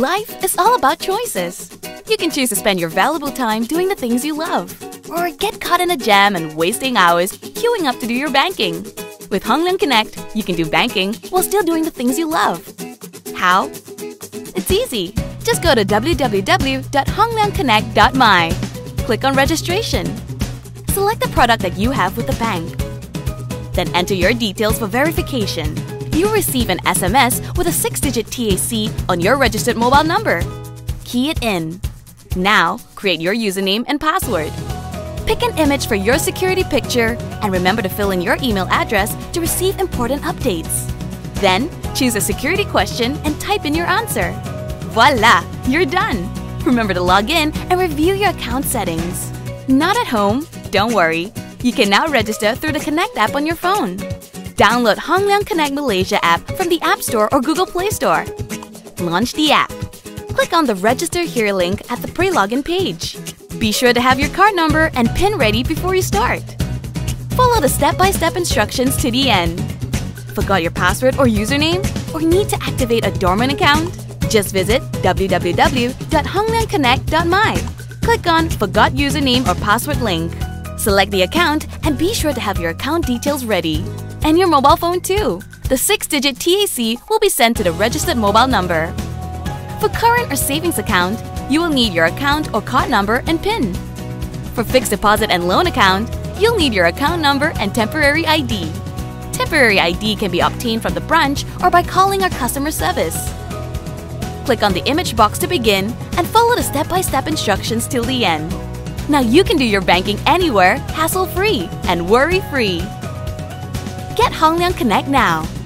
Life is all about choices. You can choose to spend your valuable time doing the things you love, or get caught in a jam and wasting hours queuing up to do your banking. With Hong Leong Connect, you can do banking while still doing the things you love. How? It's easy. Just go to www.hongleongconnect.my. Click on registration. Select the product that you have with the bank. Then enter your details for verification. You'll receive an SMS with a 6-digit TAC on your registered mobile number. Key it in. Now, create your username and password. Pick an image for your security picture and remember to fill in your email address to receive important updates. Then, choose a security question and type in your answer. Voila! You're done! Remember to log in and review your account settings. Not at home? Don't worry. You can now register through the Connect app on your phone. Download Hong Leong Connect Malaysia app from the App Store or Google Play Store. Launch the app. Click on the Register Here link at the pre-login page. Be sure to have your card number and PIN ready before you start. Follow the step-by-step instructions to the end. Forgot your password or username? Or need to activate a dormant account? Just visit www.hongleongconnect.my. Click on Forgot Username or Password link. Select the account and be sure to have your account details ready. And your mobile phone too. The 6-digit TAC will be sent to the registered mobile number. For current or savings account, you will need your account or card number and PIN. For fixed deposit and loan account, you'll need your account number and temporary ID. Temporary ID can be obtained from the branch or by calling our customer service. Click on the image box to begin and follow the step-by-step instructions till the end. Now you can do your banking anywhere, hassle-free and worry-free. Get Hong Leong Connect now.